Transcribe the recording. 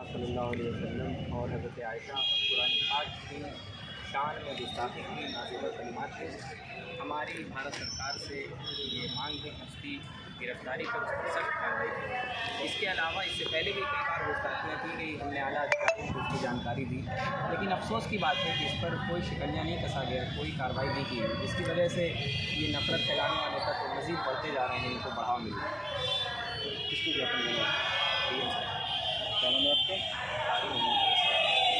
वसल्लम और हज़रत आयशा और कुरान पाक की शान में गुस्ताखी की नाजिल कलिमात थे हमारी भारत सरकार से ये मांग है कि उसकी गिरफ्तारी पर सख्त कार्रवाई करें। इसके अलावा इससे पहले भी कई बार गुस्ताखियाँ की गई, हमने आला अधिकारियों को उसकी जानकारी दी। लेकिन अफसोस की बात है कि इस पर कोई शिकंजा नहीं कसा गया, कोई कार्रवाई नहीं की जिसकी वजह से ये नफरत फैलाने वाले तक मज़ीद बढ़ते जा रहे हैं, इनको बढ़ावा मिल रहा है। किसको Thank you.